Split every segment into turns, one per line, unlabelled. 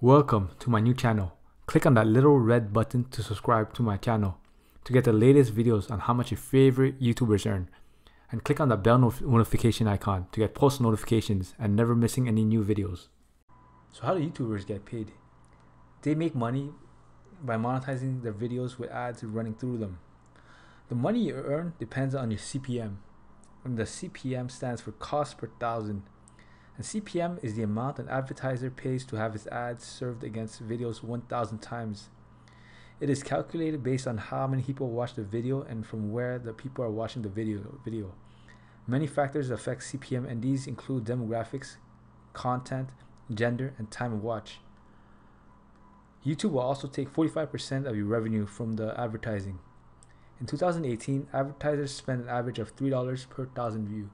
Welcome to my new channel. Click on that little red button to subscribe to my channel to get the latest videos on how much your favorite YouTubers earn. And click on the bell notification icon to get post notifications and never missing any new videos. So how do YouTubers get paid? They make money by monetizing their videos with ads running through them. The money you earn depends on your CPM. And the CPM stands for cost per thousand and CPM is the amount an advertiser pays to have his ads served against videos 1000 times. It is calculated based on how many people watch the video and from where the people are watching the video. video. Many factors affect CPM and these include demographics, content, gender, and time of watch. YouTube will also take 45% of your revenue from the advertising. In 2018, advertisers spent an average of $3 per thousand view.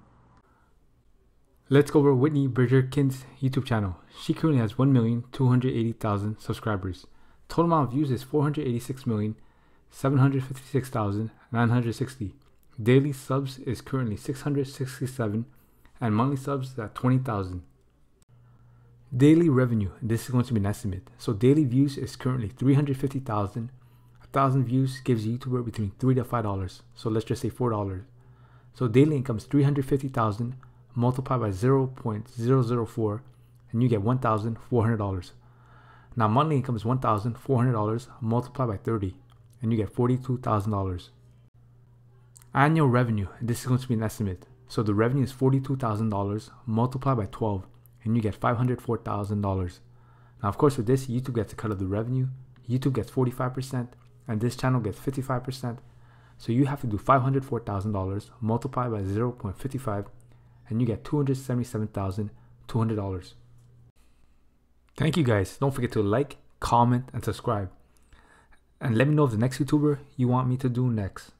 Let's go over Whitney Bjerken's YouTube channel. She currently has 1,280,000 subscribers. Total amount of views is 486,756,960. Daily subs is currently 667 and monthly subs is at 20,000. Daily revenue, this is going to be an estimate. So daily views is currently 350,000. A thousand views gives a YouTuber between three to five dollars. So let's just say four dollars. So daily income is 350,000 multiply by 0.004 and you get $1,400. Now monthly income is $1,400 multiplied by 30 and you get $42,000. Annual revenue, this is going to be an estimate. So the revenue is $42,000 multiplied by 12 and you get $504,000. Now of course with this YouTube gets a cut of the revenue, YouTube gets 45% and this channel gets 55%. So you have to do $504,000 multiplied by 0.55 and you get $277,200. Thank you guys. Don't forget to like, comment, and subscribe. And let me know if the next YouTuber you want me to do next.